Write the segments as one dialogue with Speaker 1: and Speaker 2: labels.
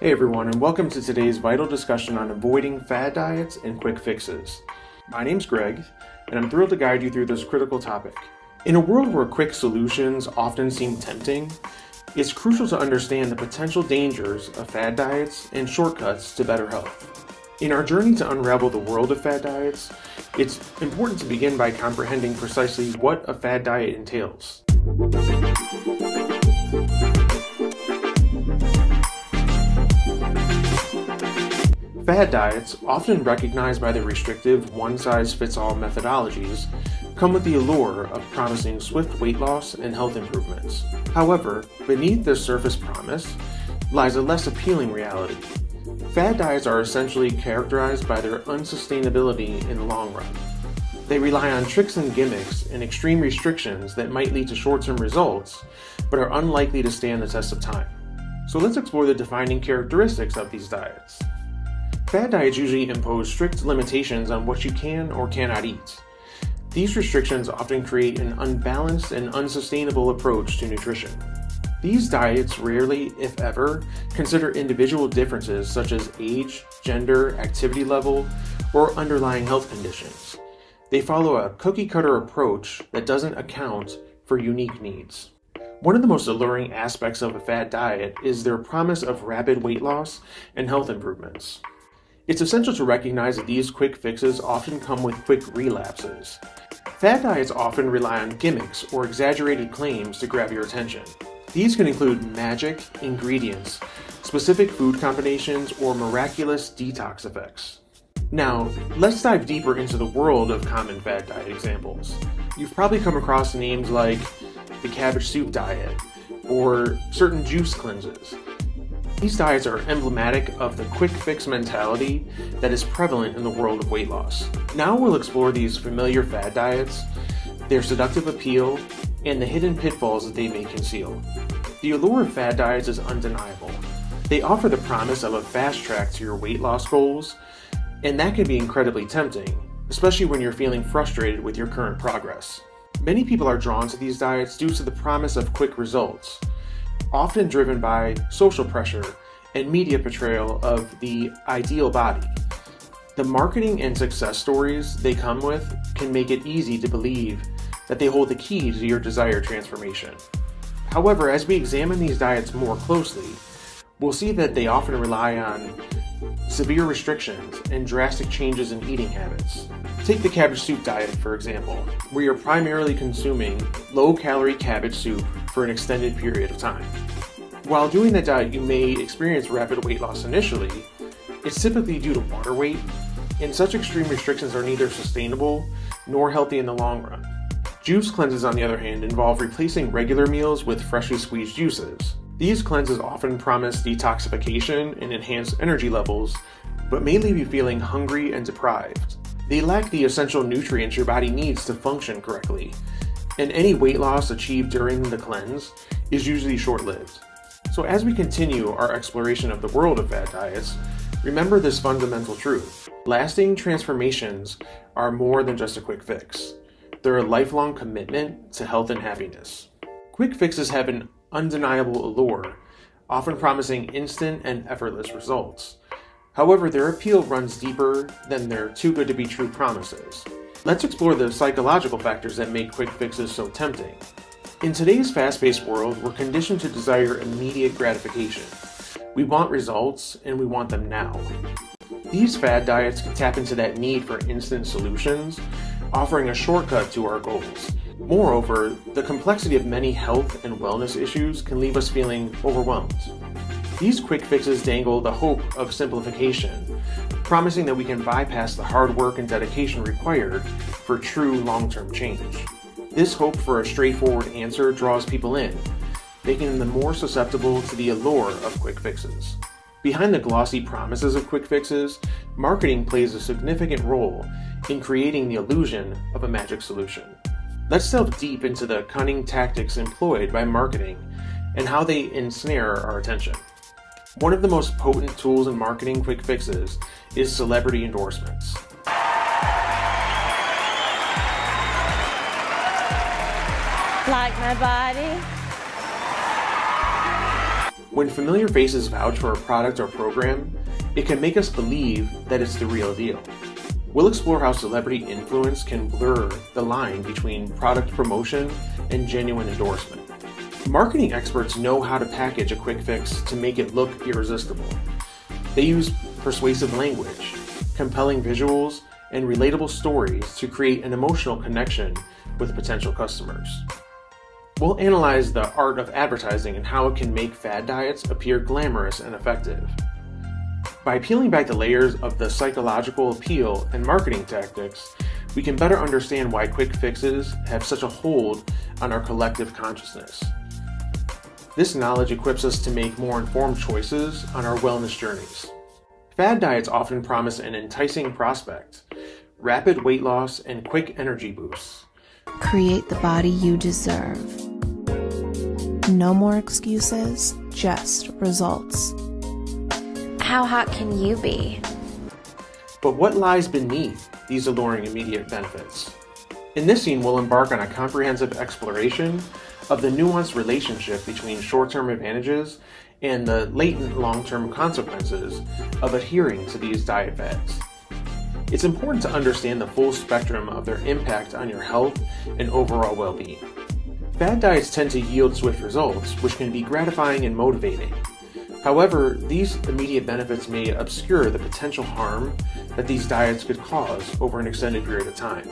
Speaker 1: Hey everyone, and welcome to today's vital discussion on avoiding fad diets and quick fixes. My name's Greg, and I'm thrilled to guide you through this critical topic. In a world where quick solutions often seem tempting, it's crucial to understand the potential dangers of fad diets and shortcuts to better health. In our journey to unravel the world of fad diets, it's important to begin by comprehending precisely what a fad diet entails. Fad diets, often recognized by their restrictive one size fits all methodologies, come with the allure of promising swift weight loss and health improvements. However, beneath this surface promise lies a less appealing reality. Fad diets are essentially characterized by their unsustainability in the long run. They rely on tricks and gimmicks and extreme restrictions that might lead to short term results, but are unlikely to stand the test of time. So let's explore the defining characteristics of these diets. Fad diets usually impose strict limitations on what you can or cannot eat. These restrictions often create an unbalanced and unsustainable approach to nutrition. These diets rarely, if ever, consider individual differences such as age, gender, activity level, or underlying health conditions. They follow a cookie cutter approach that doesn't account for unique needs. One of the most alluring aspects of a fad diet is their promise of rapid weight loss and health improvements. It's essential to recognize that these quick fixes often come with quick relapses. Fad diets often rely on gimmicks or exaggerated claims to grab your attention. These can include magic, ingredients, specific food combinations, or miraculous detox effects. Now, let's dive deeper into the world of common fad diet examples. You've probably come across names like the cabbage soup diet or certain juice cleanses. These diets are emblematic of the quick fix mentality that is prevalent in the world of weight loss. Now we'll explore these familiar fad diets, their seductive appeal, and the hidden pitfalls that they may conceal. The allure of fad diets is undeniable. They offer the promise of a fast track to your weight loss goals, and that can be incredibly tempting, especially when you're feeling frustrated with your current progress. Many people are drawn to these diets due to the promise of quick results often driven by social pressure and media portrayal of the ideal body. The marketing and success stories they come with can make it easy to believe that they hold the key to your desired transformation. However, as we examine these diets more closely, we'll see that they often rely on severe restrictions and drastic changes in eating habits. Take the cabbage soup diet, for example, where you're primarily consuming low calorie cabbage soup for an extended period of time. While doing that diet, you may experience rapid weight loss initially. It's typically due to water weight, and such extreme restrictions are neither sustainable nor healthy in the long run. Juice cleanses, on the other hand, involve replacing regular meals with freshly squeezed juices. These cleanses often promise detoxification and enhanced energy levels, but may leave you feeling hungry and deprived. They lack the essential nutrients your body needs to function correctly, and any weight loss achieved during the cleanse is usually short lived. So, as we continue our exploration of the world of fad diets, remember this fundamental truth lasting transformations are more than just a quick fix, they're a lifelong commitment to health and happiness. Quick fixes have an undeniable allure, often promising instant and effortless results. However, their appeal runs deeper than their too good to be true promises. Let's explore the psychological factors that make quick fixes so tempting. In today's fast paced world, we're conditioned to desire immediate gratification. We want results, and we want them now. These fad diets can tap into that need for instant solutions, offering a shortcut to our goals. Moreover, the complexity of many health and wellness issues can leave us feeling overwhelmed. These quick fixes dangle the hope of simplification, promising that we can bypass the hard work and dedication required for true long term change. This hope for a straightforward answer draws people in, making them more susceptible to the allure of quick fixes. Behind the glossy promises of quick fixes, marketing plays a significant role in creating the illusion of a magic solution. Let's delve deep into the cunning tactics employed by marketing and how they ensnare our attention. One of the most potent tools in marketing quick fixes is celebrity endorsements.
Speaker 2: Like my body?
Speaker 1: When familiar faces vouch for a product or program, it can make us believe that it's the real deal. We'll explore how celebrity influence can blur the line between product promotion and genuine endorsement. Marketing experts know how to package a quick fix to make it look irresistible. They use persuasive language, compelling visuals, and relatable stories to create an emotional connection with potential customers. We'll analyze the art of advertising and how it can make fad diets appear glamorous and effective. By peeling back the layers of the psychological appeal and marketing tactics, we can better understand why quick fixes have such a hold on our collective consciousness. This knowledge equips us to make more informed choices on our wellness journeys. Fad diets often promise an enticing prospect rapid weight loss and quick energy boosts.
Speaker 2: Create the body you deserve. No more excuses, just results.
Speaker 3: How hot can you be?
Speaker 1: But what lies beneath these alluring immediate benefits? In this scene, we'll embark on a comprehensive exploration of the nuanced relationship between short term advantages and the latent long term consequences of adhering to these diet fads. It's important to understand the full spectrum of their impact on your health and overall well being. Fad diets tend to yield swift results, which can be gratifying and motivating. However, these immediate benefits may obscure the potential harm that these diets could cause over an extended period of time.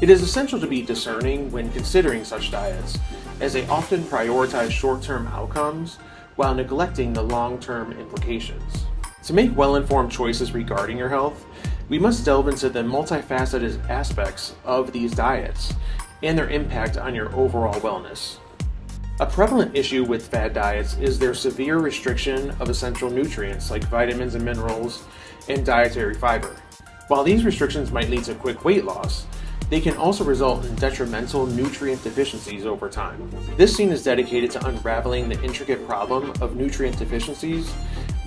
Speaker 1: It is essential to be discerning when considering such diets, as they often prioritize short term outcomes while neglecting the long term implications. To make well informed choices regarding your health, we must delve into the multifaceted aspects of these diets and their impact on your overall wellness. A prevalent issue with fad diets is their severe restriction of essential nutrients like vitamins and minerals and dietary fiber. While these restrictions might lead to quick weight loss, they can also result in detrimental nutrient deficiencies over time. This scene is dedicated to unraveling the intricate problem of nutrient deficiencies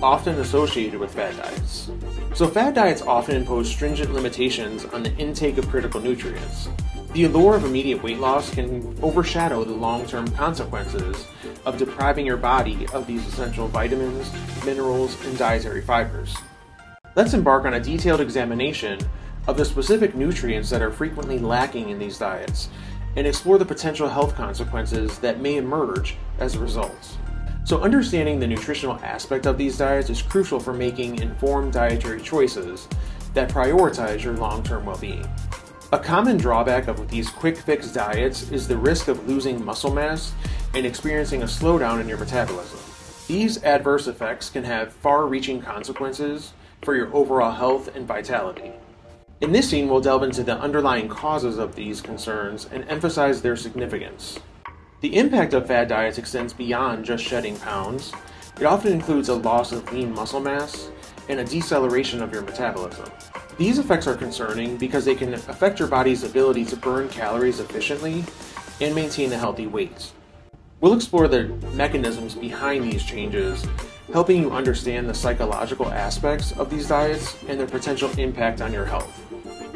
Speaker 1: often associated with fad diets. So, fad diets often impose stringent limitations on the intake of critical nutrients. The allure of immediate weight loss can overshadow the long term consequences of depriving your body of these essential vitamins, minerals, and dietary fibers. Let's embark on a detailed examination of the specific nutrients that are frequently lacking in these diets and explore the potential health consequences that may emerge as a result. So, understanding the nutritional aspect of these diets is crucial for making informed dietary choices that prioritize your long term well being. A common drawback of these quick fix diets is the risk of losing muscle mass and experiencing a slowdown in your metabolism. These adverse effects can have far reaching consequences for your overall health and vitality. In this scene, we'll delve into the underlying causes of these concerns and emphasize their significance. The impact of fad diets extends beyond just shedding pounds. It often includes a loss of lean muscle mass and a deceleration of your metabolism. These effects are concerning because they can affect your body's ability to burn calories efficiently and maintain a healthy weight. We'll explore the mechanisms behind these changes, helping you understand the psychological aspects of these diets and their potential impact on your health.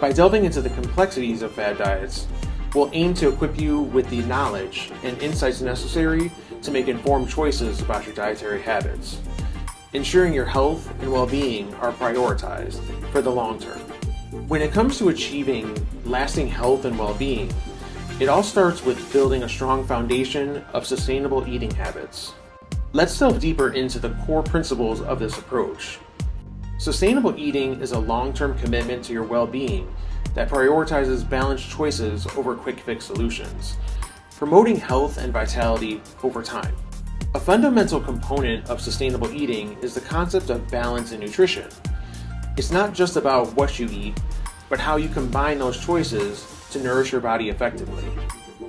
Speaker 1: By delving into the complexities of fad diets, we'll aim to equip you with the knowledge and insights necessary to make informed choices about your dietary habits ensuring your health and well being are prioritized for the long term. When it comes to achieving lasting health and well being, it all starts with building a strong foundation of sustainable eating habits. Let's delve deeper into the core principles of this approach. Sustainable eating is a long term commitment to your well being that prioritizes balanced choices over quick fix solutions, promoting health and vitality over time. A fundamental component of sustainable eating is the concept of balance in nutrition. It's not just about what you eat, but how you combine those choices to nourish your body effectively.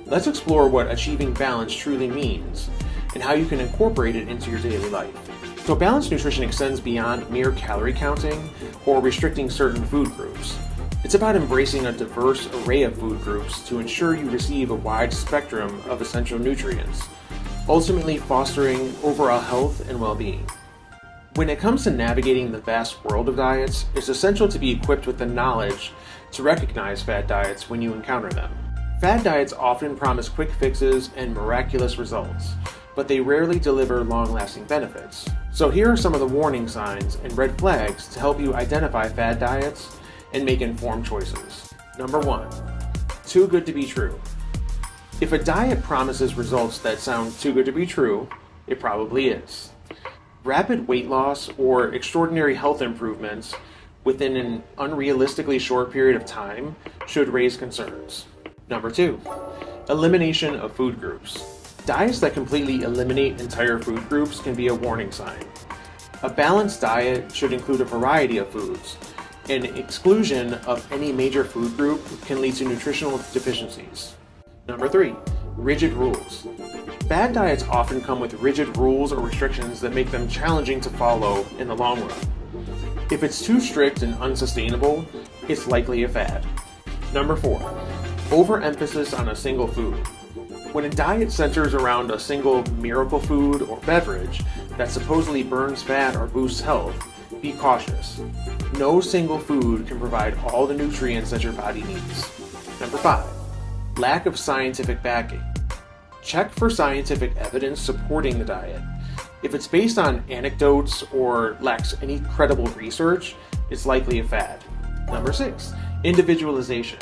Speaker 1: Let's explore what achieving balance truly means and how you can incorporate it into your daily life. So, balanced nutrition extends beyond mere calorie counting or restricting certain food groups. It's about embracing a diverse array of food groups to ensure you receive a wide spectrum of essential nutrients ultimately fostering overall health and well being. When it comes to navigating the vast world of diets, it's essential to be equipped with the knowledge to recognize fad diets when you encounter them. Fad diets often promise quick fixes and miraculous results, but they rarely deliver long lasting benefits. So, here are some of the warning signs and red flags to help you identify fad diets and make informed choices. Number one, too good to be true. If a diet promises results that sound too good to be true, it probably is. Rapid weight loss or extraordinary health improvements within an unrealistically short period of time should raise concerns. Number two, elimination of food groups. Diets that completely eliminate entire food groups can be a warning sign. A balanced diet should include a variety of foods, and exclusion of any major food group can lead to nutritional deficiencies. Number three, rigid rules. Fad diets often come with rigid rules or restrictions that make them challenging to follow in the long run. If it's too strict and unsustainable, it's likely a fad. Number four, overemphasis on a single food. When a diet centers around a single miracle food or beverage that supposedly burns fat or boosts health, be cautious. No single food can provide all the nutrients that your body needs. Number five, lack of scientific backing. Check for scientific evidence supporting the diet. If it's based on anecdotes or lacks any credible research, it's likely a fad. Number six, individualization.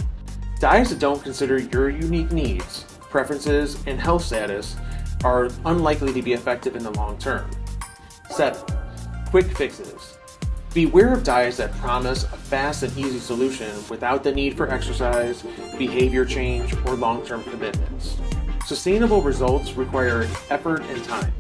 Speaker 1: Diets that don't consider your unique needs, preferences, and health status are unlikely to be effective in the long term. 7. Quick fixes. Beware of diets that promise a fast and easy solution without the need for exercise, behavior change, or long term commitments. Sustainable results require effort and time.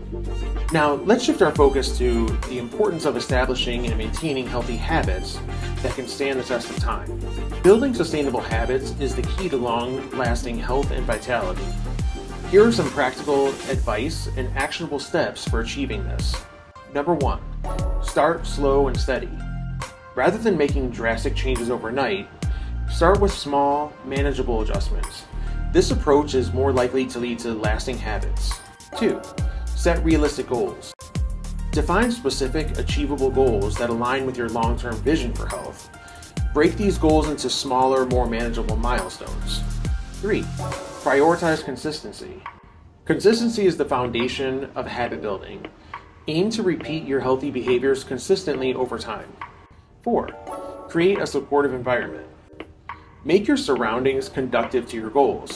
Speaker 1: Now, let's shift our focus to the importance of establishing and maintaining healthy habits that can stand the test of time. Building sustainable habits is the key to long lasting health and vitality. Here are some practical advice and actionable steps for achieving this. Number one, start slow and steady. Rather than making drastic changes overnight, start with small, manageable adjustments. This approach is more likely to lead to lasting habits. 2. Set realistic goals. Define specific, achievable goals that align with your long term vision for health. Break these goals into smaller, more manageable milestones. 3. Prioritize consistency. Consistency is the foundation of habit building. Aim to repeat your healthy behaviors consistently over time. 4. Create a supportive environment. Make your surroundings conductive to your goals.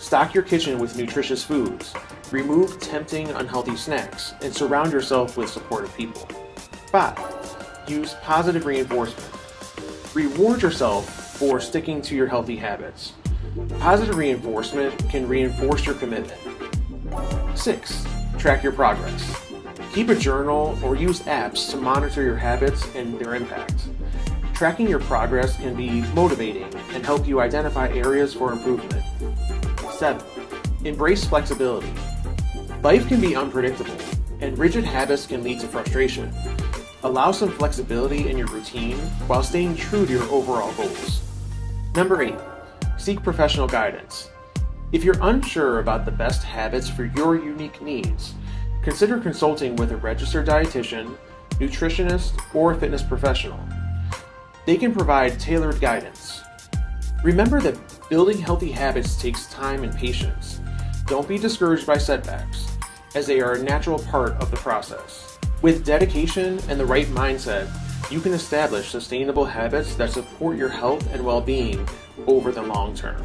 Speaker 1: Stock your kitchen with nutritious foods. Remove tempting, unhealthy snacks, and surround yourself with supportive people. 5. Use positive reinforcement. Reward yourself for sticking to your healthy habits. Positive reinforcement can reinforce your commitment. 6. Track your progress. Keep a journal or use apps to monitor your habits and their impact. Tracking your progress can be motivating and help you identify areas for improvement. 7. Embrace flexibility. Life can be unpredictable, and rigid habits can lead to frustration. Allow some flexibility in your routine while staying true to your overall goals. Number 8. Seek professional guidance. If you're unsure about the best habits for your unique needs, consider consulting with a registered dietitian, nutritionist, or fitness professional. They can provide tailored guidance. Remember that building healthy habits takes time and patience. Don't be discouraged by setbacks, as they are a natural part of the process. With dedication and the right mindset, you can establish sustainable habits that support your health and well being over the long term.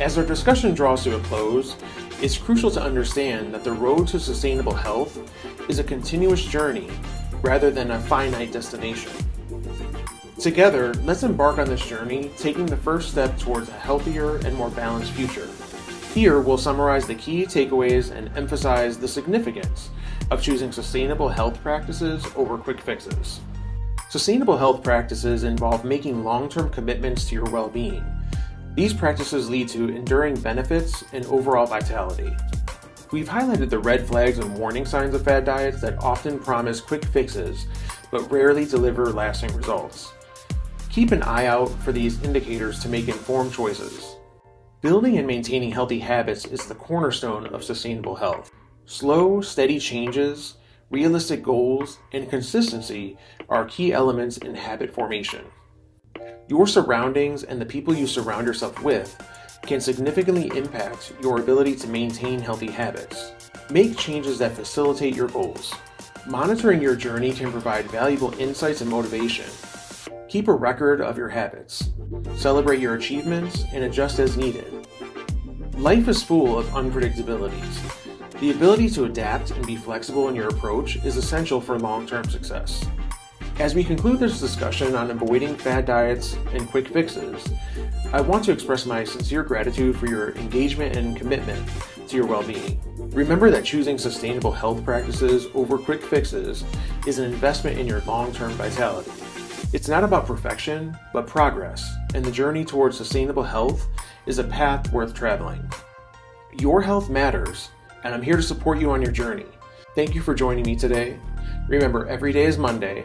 Speaker 1: As our discussion draws to a close, it's crucial to understand that the road to sustainable health is a continuous journey rather than a finite destination. Together, let's embark on this journey, taking the first step towards a healthier and more balanced future. Here, we'll summarize the key takeaways and emphasize the significance of choosing sustainable health practices over quick fixes. Sustainable health practices involve making long term commitments to your well being. These practices lead to enduring benefits and overall vitality. We've highlighted the red flags and warning signs of fad diets that often promise quick fixes but rarely deliver lasting results. Keep an eye out for these indicators to make informed choices. Building and maintaining healthy habits is the cornerstone of sustainable health. Slow, steady changes, realistic goals, and consistency are key elements in habit formation. Your surroundings and the people you surround yourself with can significantly impact your ability to maintain healthy habits. Make changes that facilitate your goals. Monitoring your journey can provide valuable insights and motivation. Keep a record of your habits. Celebrate your achievements and adjust as needed. Life is full of unpredictabilities. The ability to adapt and be flexible in your approach is essential for long term success. As we conclude this discussion on avoiding fad diets and quick fixes, I want to express my sincere gratitude for your engagement and commitment to your well being. Remember that choosing sustainable health practices over quick fixes is an investment in your long term vitality. It's not about perfection, but progress, and the journey towards sustainable health is a path worth traveling. Your health matters, and I'm here to support you on your journey. Thank you for joining me today. Remember, every day is Monday,